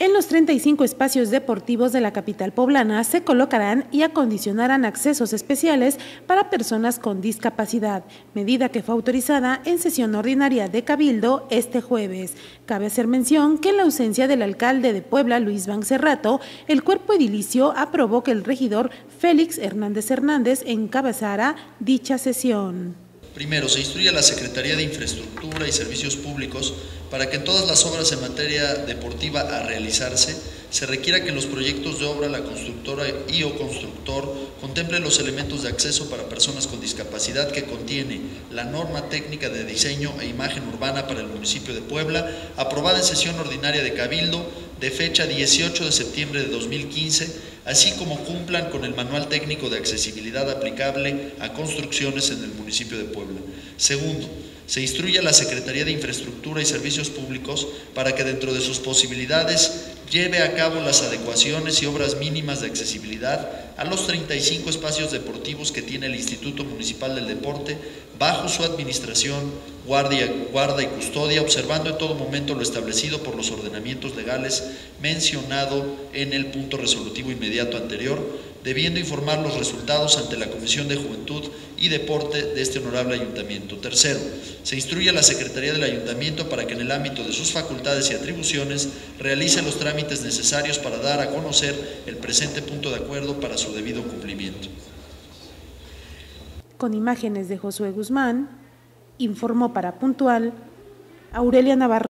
En los 35 espacios deportivos de la capital poblana se colocarán y acondicionarán accesos especiales para personas con discapacidad, medida que fue autorizada en sesión ordinaria de Cabildo este jueves. Cabe hacer mención que en la ausencia del alcalde de Puebla, Luis Van Cerrato, el cuerpo edilicio aprobó que el regidor Félix Hernández Hernández encabezara dicha sesión. Primero, se instruye a la Secretaría de Infraestructura y Servicios Públicos para que en todas las obras en materia deportiva a realizarse se requiera que en los proyectos de obra la constructora y o constructor contemple los elementos de acceso para personas con discapacidad que contiene la norma técnica de diseño e imagen urbana para el municipio de Puebla, aprobada en sesión ordinaria de Cabildo de fecha 18 de septiembre de 2015, así como cumplan con el manual técnico de accesibilidad aplicable a construcciones en el municipio de Puebla. Segundo, se instruye a la Secretaría de Infraestructura y Servicios Públicos para que dentro de sus posibilidades lleve a cabo las adecuaciones y obras mínimas de accesibilidad a los 35 espacios deportivos que tiene el Instituto Municipal del Deporte bajo su administración, guardia, guarda y custodia, observando en todo momento lo establecido por los ordenamientos legales mencionado en el punto resolutivo inmediato anterior, debiendo informar los resultados ante la Comisión de Juventud y Deporte de este honorable ayuntamiento. Tercero, se instruye a la Secretaría del Ayuntamiento para que en el ámbito de sus facultades y atribuciones realice los trámites necesarios para dar a conocer el presente punto de acuerdo para su debido cumplimiento. Con imágenes de Josué Guzmán, informó para Puntual Aurelia Navarro.